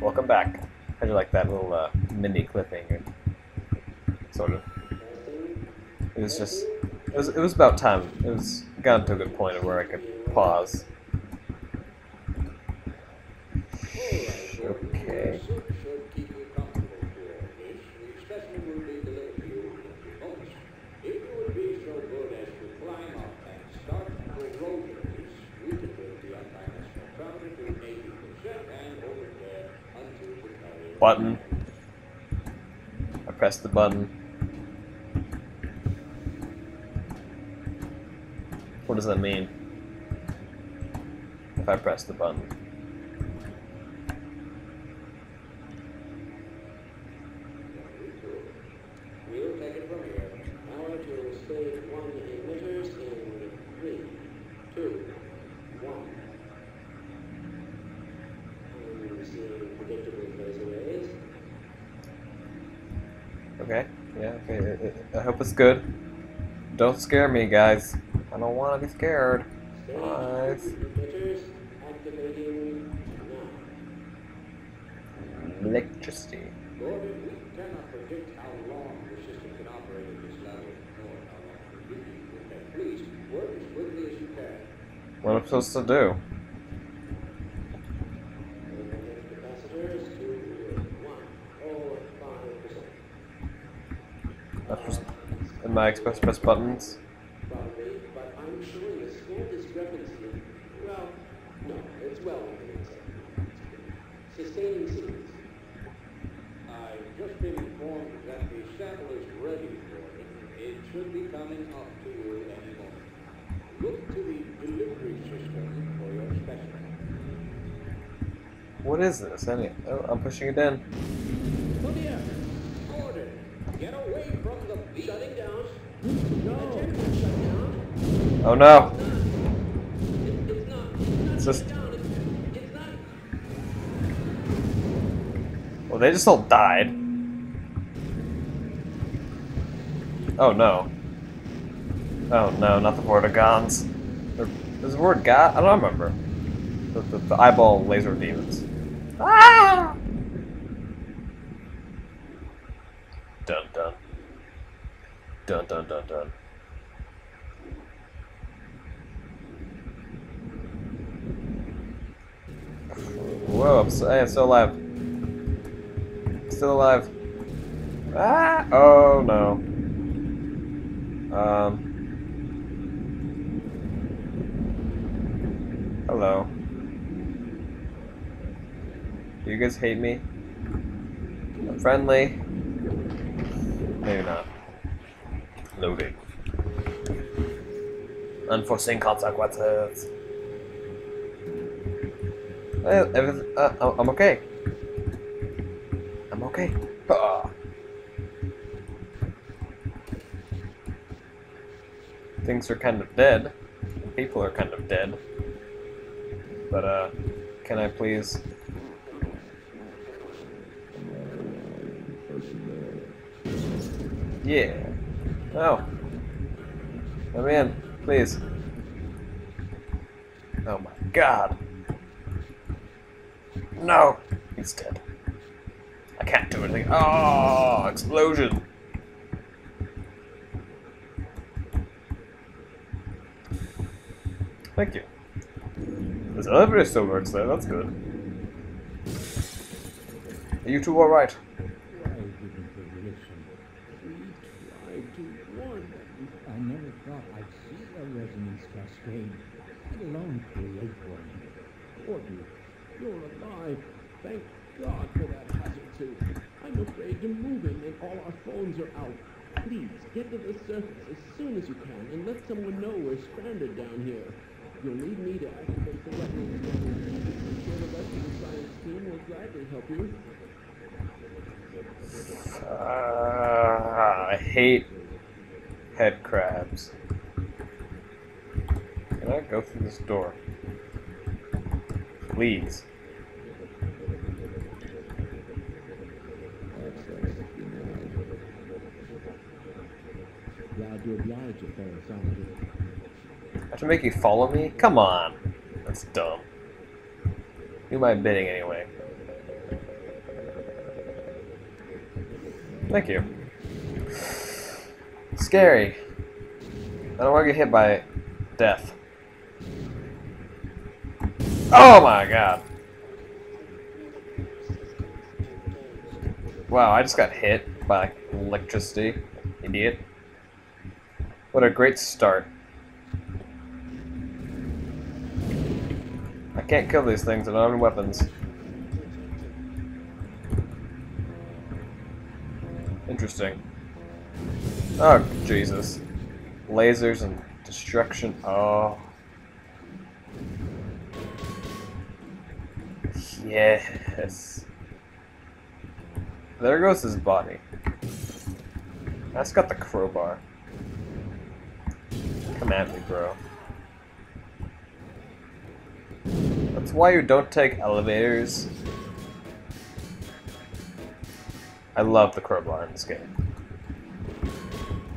Welcome back. How'd you like that little uh, mini cliffhanger? Sort of. It was just. It was. It was about time. It was gotten to a good point of where I could pause. Okay. Button. I pressed the button. What does that mean? If I press the button. Take it from here. Now to stage one emitters in three, two, one. I'm seeing predictable phase arrays. Okay. Yeah. I- hope it's good. Don't scare me, guys. I don't want to be scared. Electricity. What am I supposed to do? Overhead capacitors to one or five percent. That's just. Am I express press buttons? Probably, but I'm showing a small discrepancy. Well, no, it's well within. Sustaining sequence. I've just been informed that the sample is ready for it. It should be coming up to you any moment. Look to the delivery system for your specimen. What is this? Any? Oh, I'm pushing it in. Come here. Gordon, get away from the beat. Shutting down. Oh no! It's just-. Well, they just all died. Oh no. Oh no, not the Vortigaunts. Or- Is the word God? I don't remember. The, the, the eyeball laser demons. Ah! Dun dun. Dun dun dun dun. Whoa, I'm, so, I'm still alive. Still alive. Ah! Oh no. Um. Hello. Do you guys hate me? I'm friendly. Maybe not. Loading. Unforeseen consequences. Eh, everyth- uh, I'm- I'm okay. I'm okay. Ah. Things are kind of dead. People are kind of dead. But, uh, can I please? Yeah. Oh. Let me in, please. Oh my god. No! He's dead. I can't do anything. Oh, explosion! Thank you. This elevator still works there, that's good. Are you two alright? Why didn't they listen? We tried to warn them. I never thought I'd resonance cascade, let alone create one. Gordon, you're alive. Thank God for that hazard suit. I'm afraid you're moving and all our phones are out. Please, get to the surface as soon as you can and let someone know we're stranded down here. You'll need me to activate the weapons. I'm sure the rest of the science team will gladly help you. Uh, I hate head crabs. Go through this door. Please. I have to make you follow me? Come on. That's dumb. Do my bidding anyway. Thank you. Scary. I don't want to get hit by death. Oh my god. Wow, I just got hit by electricity. Idiot. What a great start. I can't kill these things, I don't weapons. Interesting. Oh, Jesus. Lasers and destruction. Oh. Yes. There goes his body. That's got the crowbar. Come at me, bro. That's why you don't take elevators. I love the crowbar in this game.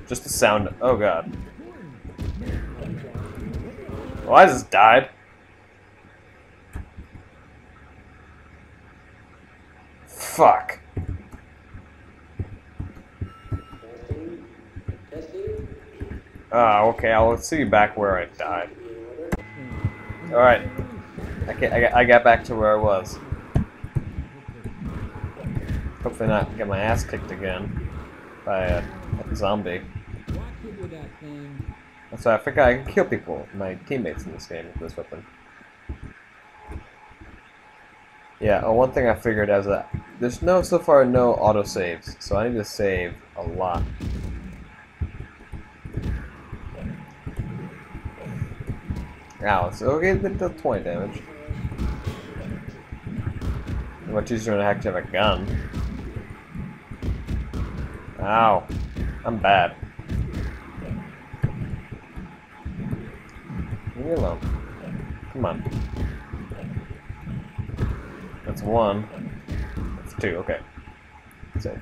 Just the sound. Oh god. Well, I just died. Fuck. Ah, okay, I'll see you back where I died. Uh, Alright. I, I, got, I got back to where I was. Hopefully not get my ass kicked again by a, a zombie. That's why I forgot I can kill people, my teammates in this game with this weapon. Yeah, oh, one thing I figured out that there's no, so far, no autosaves, so I need to save a lot. Ow, so okay, it did 20 damage. Much easier to actually have a gun. Ow. I'm bad. Leave me alone. Come on. That's one. That's two, okay. Save.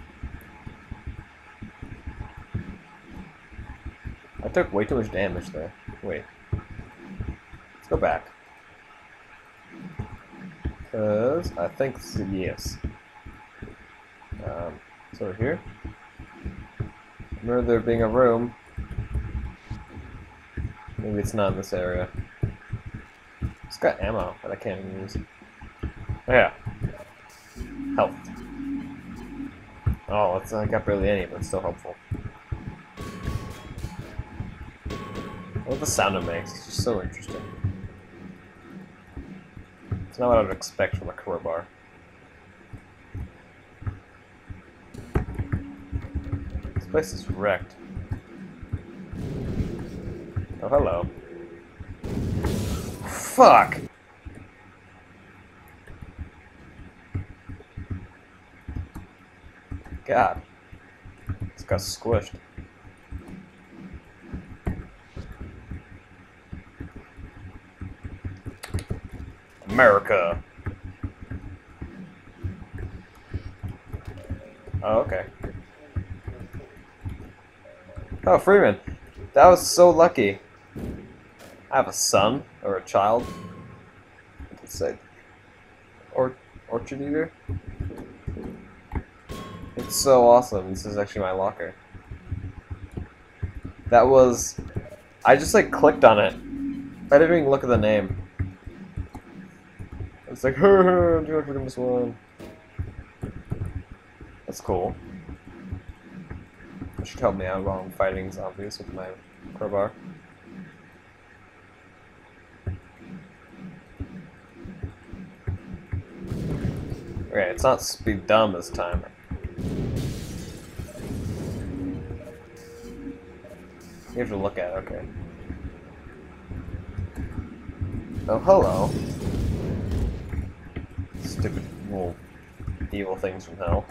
I took way too much damage there. Wait. Let's go back. Because I think this is yes. Um, it's over here. Remember there being a room. Maybe it's not in this area. It's got ammo that I can't even use. Oh, yeah. Health. Oh, it's I got barely any, but it's still helpful. Love the sound it makes. It's just so interesting. It's not what I would expect from a crowbar. This place is wrecked. Oh, hello. Fuck! God. It's got squished. America. Oh, okay. Oh, Freeman. That was so lucky. I have a son, or a child. Let's say. Or orchard eater. It's so awesome. This is actually my locker. That was... I just like clicked on it. I didn't even look at the name. It's like, do you want this one? That's cool. It should help me out while I'm fighting zombies with my crowbar. Okay, it's not speed dumb this time. You have to look at it, okay. Oh, hello. Stupid little evil things from hell.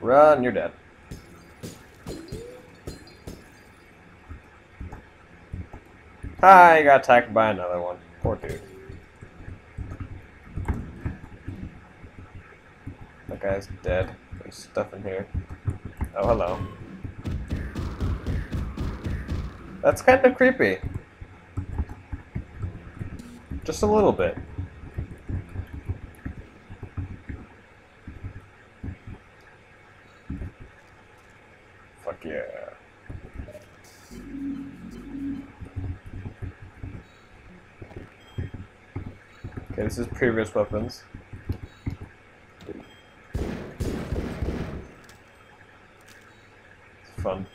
Run, you're dead. Hi, got attacked by another one. Poor dude. That guy's dead stuff in here. Oh, hello. That's kind of creepy. Just a little bit. Fuck yeah. Okay, this is previous weapons. Fun.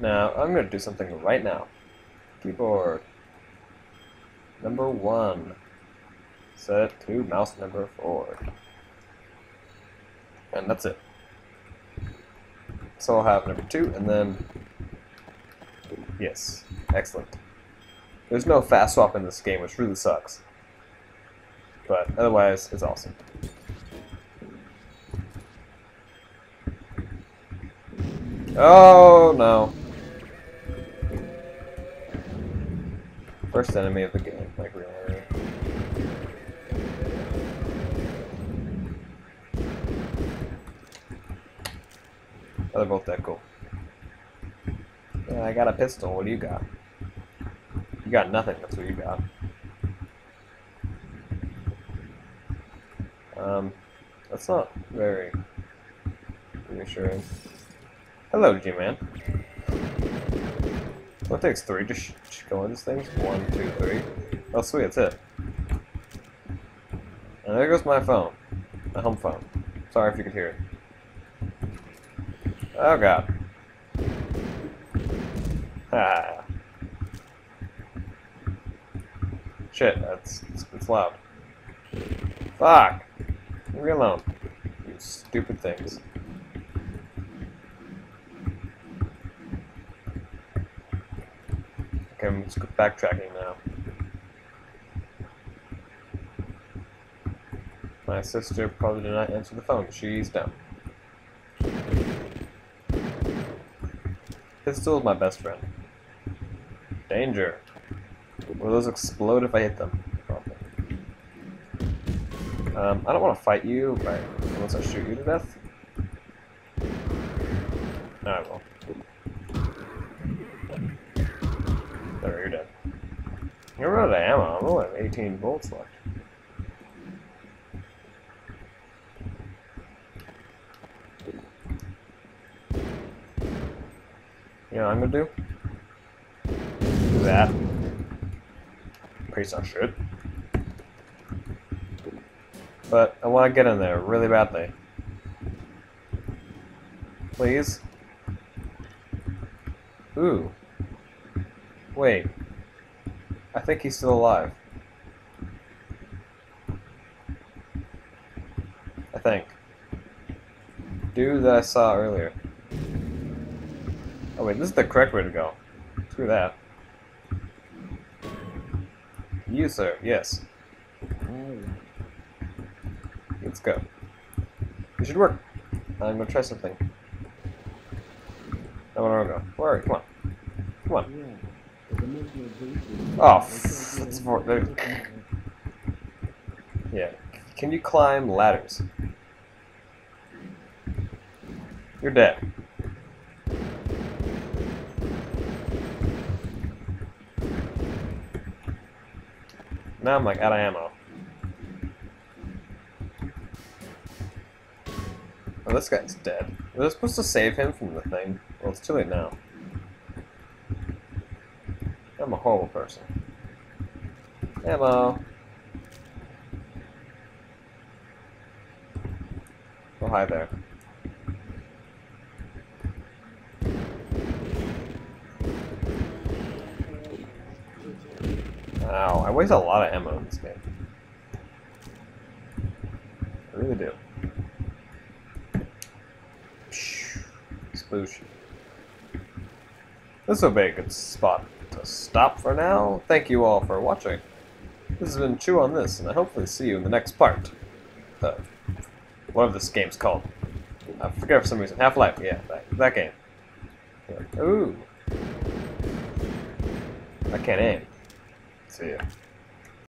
Now, I'm gonna do something right now. Keyboard. Number one. Set to mouse number four. And that's it. So I'll have number two, and then... Yes. Excellent. There's no fast swap in this game, which really sucks. But otherwise, it's awesome. Oh no. First enemy of the game, like really. Oh, they're both that cool. Yeah, I got a pistol. What do you got? You got nothing. That's what you got. Um, that's not very reassuring. Hello, G-Man. What takes three to go in these things? One, two, three. Oh, sweet, that's it. And there goes my phone. My home phone. Sorry if you could hear it. Oh, God. Ah. Shit, that's, it's, it's loud. Fuck! Leave me alone. You stupid things. Okay, I'm just backtracking now. My sister probably did not answer the phone. She's dumb. Pistol is my best friend. Danger. Will those explode if I hit them? Probably. Um, I don't want to fight you, but unless I shoot you to death. No, I will. There, you're out of ammo. I'm only have 18 bullets left. You know what I'm gonna do? Do that. Piece of shit. But I want to get in there really badly. Please? Ooh. Wait. I think he's still alive. I think. Dude that I saw earlier. Oh wait, this is the correct way to go. Screw that. You, sir. Yes. Let's go. It should work. I'm gonna try something. I wanna go. Where are you? Come on. Come on. Yeah. The dimensional breach is- Oh, that's for. Yeah. Can you climb ladders? You're dead. Now I'm like out of ammo. Oh, this guy's dead. Was I supposed to save him from the thing? Well, it's too late now. I'm a horrible person. Ammo. Oh, hi there. Ow, I waste a lot of ammo in this game. I really do. Sploosh. This will be a good spot to stop for now. Thank you all for watching. This has been Chew on This, and I hopefully see you in the next part of whatever this game's called. I forget for some reason. Half-Life, yeah, that, that game. Yeah. Ooh. I can't aim. See ya.